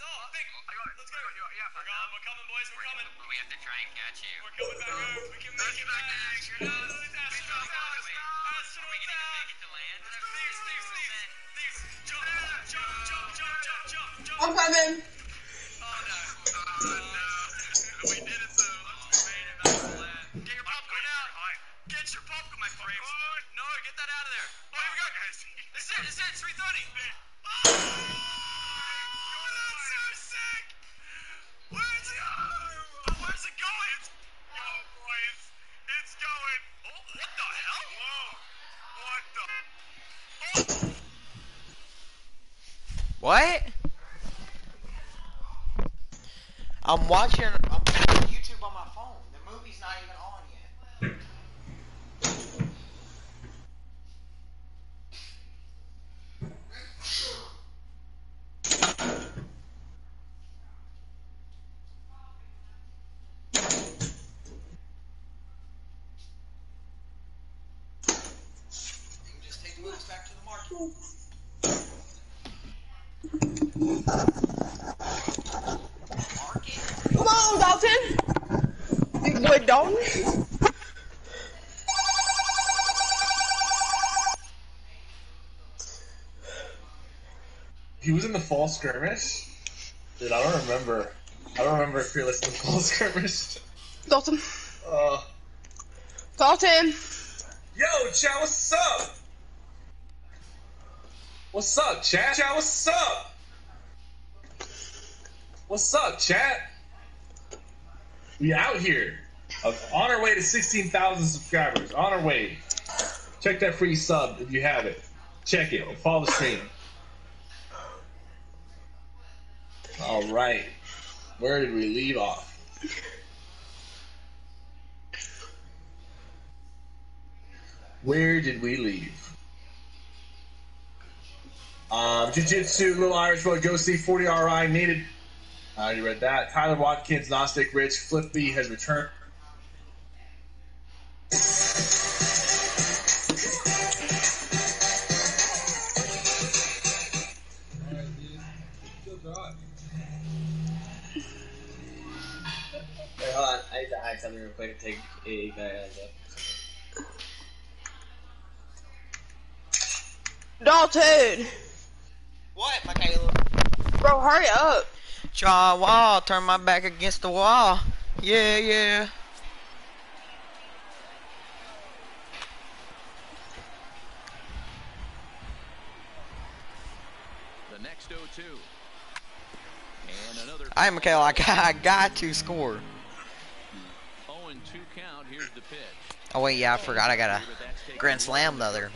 Oh, big. I got it. Let's go. Yeah. We're going. We're coming, boys. We're coming. We have to try and catch you. We're coming back home. We can make it back. Astronauts. Astronauts. Astronauts. to land? Thieves, thieves, thieves. Thieves. Jump, jump, jump, jump, jump, jump, jump. I'm coming. Oh no. Oh no. We did it though. Oh. We made it back to land. Get your popcorn out. Get your popcorn, my friend. No, get that out of there. Oh, here we go. [laughs] This is it. This is it. It's 330. Oh, What? I'm watching. I'm watching YouTube on my phone. The movie's not even on yet. Just take the movies back to the market. Come on, Dalton. Dalton. He was in the fall skirmish? Dude, I don't remember. I don't remember if he was in the fall skirmish. Dalton. Uh, Dalton. yo, chat, what's up? What's up, chat? Chat, what's up? What's up, chat? We out here. On our way to 16,000 subscribers. On our way. Check that free sub if you have it. Check it. Follow the stream. All right. Where did we leave off? Where did we leave? Um, Jiu-Jitsu, Little Irish Boy, Go See, 40 RI, needed. I already read that. Tyler Watkins, Gnostic Rich, Flip B has returned. Wait, hold on. I need to hide something real quick and take a guy Dalton. What, Michaela? Bro, hurry up. John Wall, turn my back against the wall. Yeah, yeah. The next 0-2. And another Alright, Michaela, I got, I got to score. 0-2 count. Here's the pitch. Oh wait, yeah, I forgot I got a grand slam the other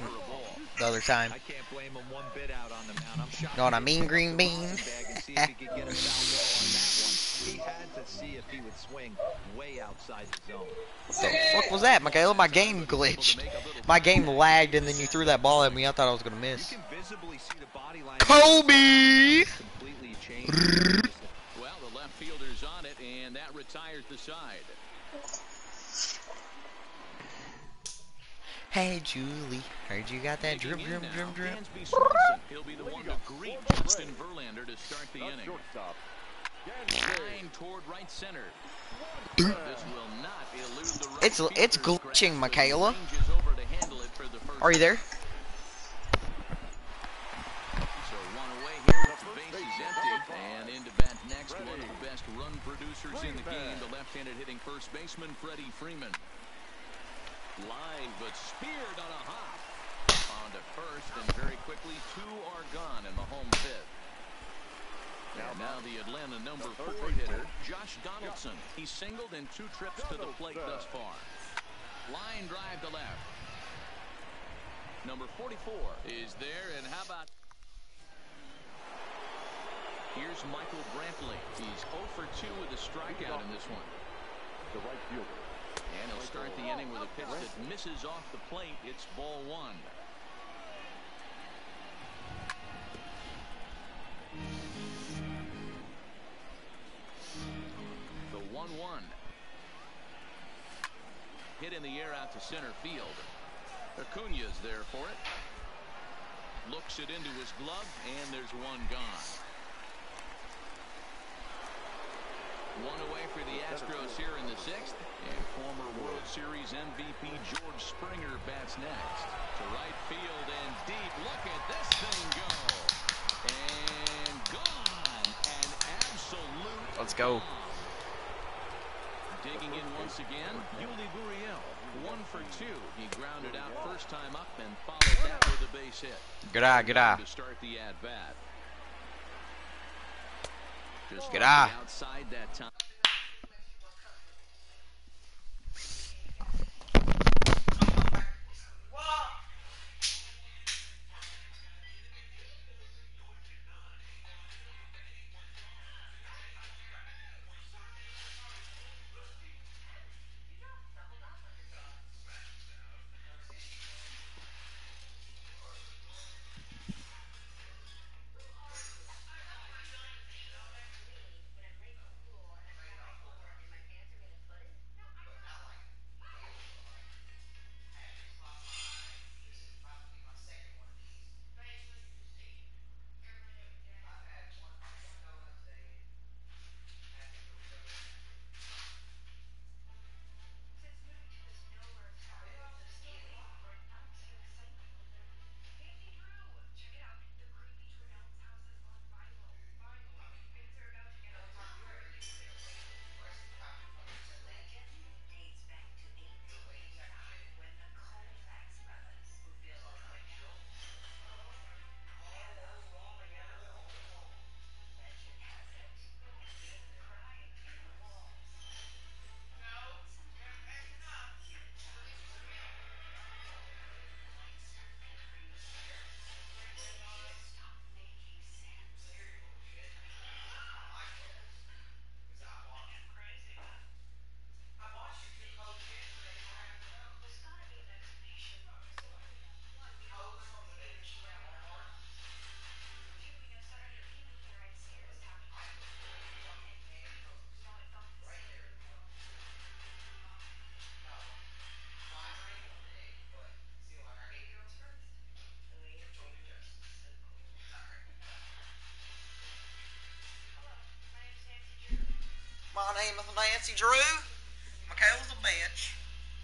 the other time. I can't blame him one bit out on the mound. I'm. Know what I mean, green bean? bag and see if he could get a foul ball on that one. He had to see if he would swing way outside the zone. What the fuck was that, Michaela? My game glitched. My game lagged, and then you threw that ball at me. I thought I was gonna miss. You can visibly see the body line Kobe. completely changed. Well, the left fielder's on it, and that retires the side. Hey, Julie, heard you got that drip, drip, drip, drip. He'll be the one to greet Justin Verlander to start the inning. Shortstop. Line toward right center. This will not elude the right It's it's glitching. Michaela. Ranges over to handle it for the first Are you there? So one away here with the bases empty. And into bat next, one of the best run producers in the game, the left-handed hitting first baseman, Freddie Freeman. Line, but speared on a hop. On to first, and very quickly, two are gone in the home fifth. And now the Atlanta number four hitter, Josh Donaldson. He's singled in two trips to the plate thus far. Line drive to left. Number 44 is there, and how about Here's Michael Brantley. He's 0 for 2 with a strikeout in this one. The right fielder. And he'll start the inning with a pitch that misses off the plate. It's ball one. The 1 1. Hit in the air out to center field. Acuna's there for it. Looks it into his glove, and there's one gone. One away for the Astros here in the sixth. And former World Series MVP George Springer bats next. To right field and deep. Look at this thing go. And gone. An absolute. Let's go. Digging in once again, Yuli Gurriel. One for two. He grounded out first time up and followed that with a base hit. Good eye, good eye. To start the at bat. Just name Nancy Drew. Michaela's a bitch.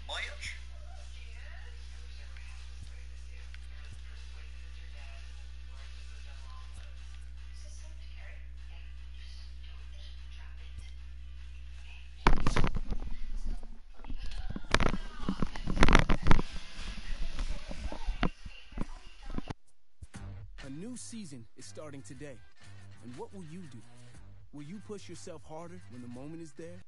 Bitch. A new season is starting today. And what will you do? Will you push yourself harder when the moment is there?